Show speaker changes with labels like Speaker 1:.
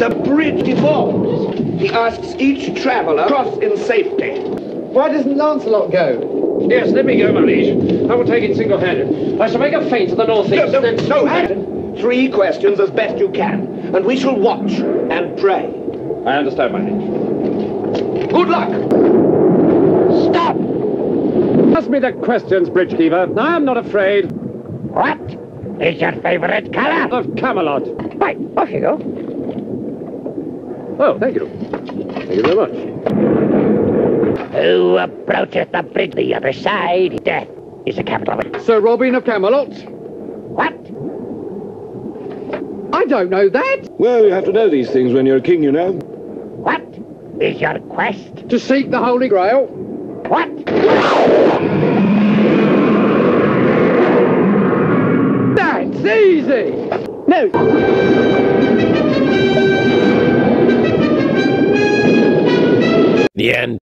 Speaker 1: The bridge devolves. He asks each traveller to cross in safety.
Speaker 2: Why doesn't Lancelot go?
Speaker 3: Yes, let me go, my liege. I will take it single-handed. I shall make a feint to the northeast.
Speaker 1: No, no,
Speaker 3: then-
Speaker 1: no, Hampton. Three questions as best you can, and we shall watch and pray.
Speaker 3: I understand, my liege.
Speaker 1: Good luck.
Speaker 4: Stop!
Speaker 3: Ask me the questions, Bridgekeeper. I am not afraid.
Speaker 4: What is your favorite color?
Speaker 3: Of Camelot.
Speaker 4: Right, off you go.
Speaker 3: Oh, thank you. Thank you very much.
Speaker 4: Who approaches the bridge the other side? Death uh, is the capital of it.
Speaker 2: Sir Robin of Camelot?
Speaker 4: What?
Speaker 2: I don't know that.
Speaker 5: Well, you have to know these things when you're a king, you know.
Speaker 4: What is your quest?
Speaker 2: To seek the Holy Grail?
Speaker 4: What?
Speaker 2: That's easy.
Speaker 4: No.
Speaker 6: The end.